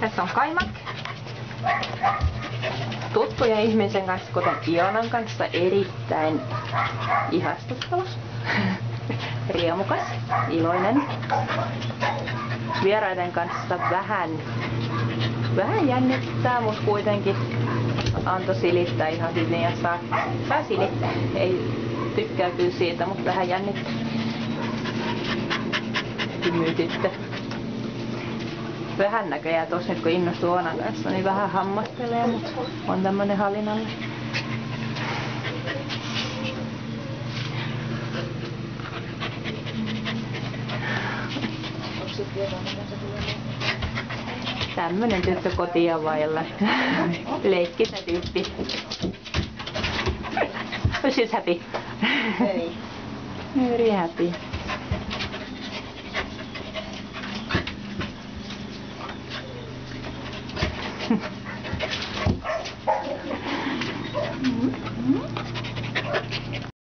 Tässä on kaimak. Tuttuja ihmisen kanssa, kuten Ionan kanssa, erittäin ihastuttava. Riemukas, iloinen. Vieraiden kanssa vähän, vähän jännittää, mutta kuitenkin antoi silittää ihan hyvin ja saa, saa silittää. Ei tykkää kyllä siitä, mutta vähän jännittää. Hymyy tyttö vähän näköjään tossa nyt kun innostuu Oonan kanssa, niin vähän hammastelee, mutta on tämmönen halinalle. Tämmönen tyttö kotia vailla. Leikkisä tyyppi. She's happy. Very. Very happy. Mm-hmm.